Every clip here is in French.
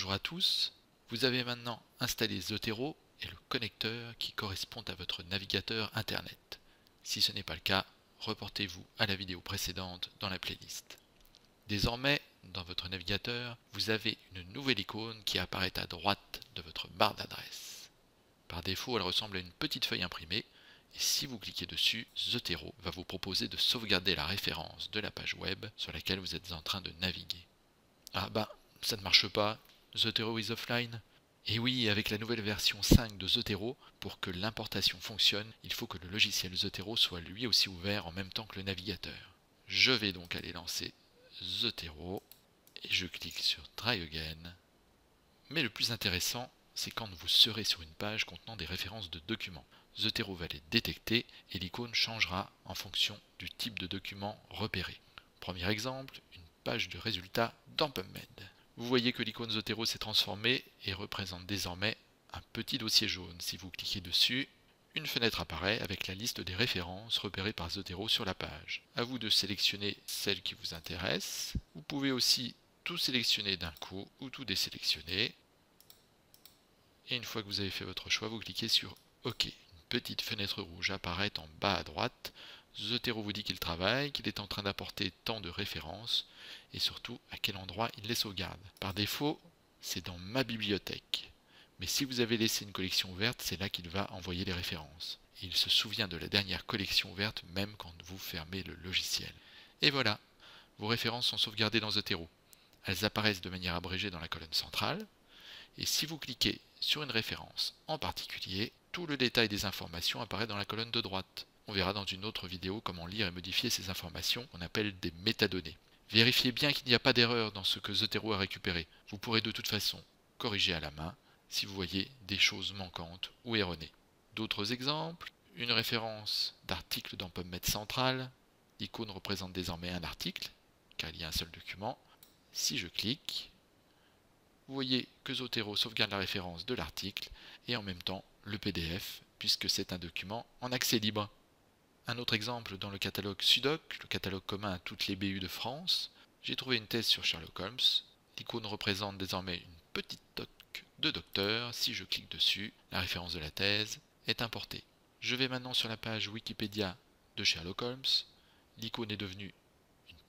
Bonjour à tous, vous avez maintenant installé Zotero et le connecteur qui correspond à votre navigateur internet. Si ce n'est pas le cas, reportez-vous à la vidéo précédente dans la playlist. Désormais, dans votre navigateur, vous avez une nouvelle icône qui apparaît à droite de votre barre d'adresse. Par défaut, elle ressemble à une petite feuille imprimée, et si vous cliquez dessus, Zotero va vous proposer de sauvegarder la référence de la page web sur laquelle vous êtes en train de naviguer. Ah bah, ça ne marche pas, Zotero is offline et oui, avec la nouvelle version 5 de Zotero, pour que l'importation fonctionne, il faut que le logiciel Zotero soit lui aussi ouvert en même temps que le navigateur. Je vais donc aller lancer Zotero et je clique sur Try Again. Mais le plus intéressant, c'est quand vous serez sur une page contenant des références de documents. Zotero va les détecter et l'icône changera en fonction du type de document repéré. Premier exemple, une page de résultats dans PubMed. Vous voyez que l'icône Zotero s'est transformée et représente désormais un petit dossier jaune. Si vous cliquez dessus, une fenêtre apparaît avec la liste des références repérées par Zotero sur la page. A vous de sélectionner celle qui vous intéresse. Vous pouvez aussi tout sélectionner d'un coup ou tout désélectionner. Et une fois que vous avez fait votre choix, vous cliquez sur OK. Petite fenêtre rouge apparaît en bas à droite Zotero vous dit qu'il travaille, qu'il est en train d'apporter tant de références, et surtout à quel endroit il les sauvegarde. Par défaut, c'est dans ma bibliothèque. Mais si vous avez laissé une collection ouverte, c'est là qu'il va envoyer les références. il se souvient de la dernière collection ouverte même quand vous fermez le logiciel. Et voilà, vos références sont sauvegardées dans Zotero. Elles apparaissent de manière abrégée dans la colonne centrale, et si vous cliquez sur une référence en particulier, tout le détail des informations apparaît dans la colonne de droite. On verra dans une autre vidéo comment lire et modifier ces informations qu'on appelle des métadonnées. Vérifiez bien qu'il n'y a pas d'erreur dans ce que Zotero a récupéré. Vous pourrez de toute façon corriger à la main si vous voyez des choses manquantes ou erronées. D'autres exemples, une référence d'article dans PubMed central. L'icône représente désormais un article, car il y a un seul document. Si je clique, vous voyez que Zotero sauvegarde la référence de l'article et en même temps le PDF, puisque c'est un document en accès libre. Un autre exemple dans le catalogue SUDOC, le catalogue commun à toutes les BU de France, j'ai trouvé une thèse sur Sherlock Holmes. L'icône représente désormais une petite toque de docteur. Si je clique dessus, la référence de la thèse est importée. Je vais maintenant sur la page Wikipédia de Sherlock Holmes. L'icône est devenue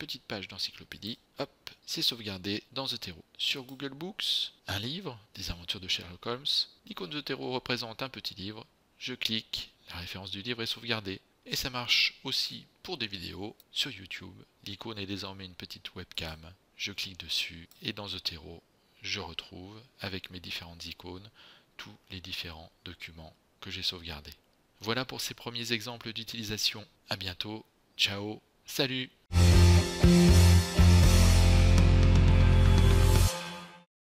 petite page d'encyclopédie. Hop, c'est sauvegardé dans Zotero. Sur Google Books, un livre, des aventures de Sherlock Holmes. L'icône Zotero représente un petit livre. Je clique, la référence du livre est sauvegardée. Et ça marche aussi pour des vidéos sur YouTube. L'icône est désormais une petite webcam. Je clique dessus et dans Zotero, je retrouve avec mes différentes icônes tous les différents documents que j'ai sauvegardés. Voilà pour ces premiers exemples d'utilisation. A bientôt. Ciao. Salut Thank you.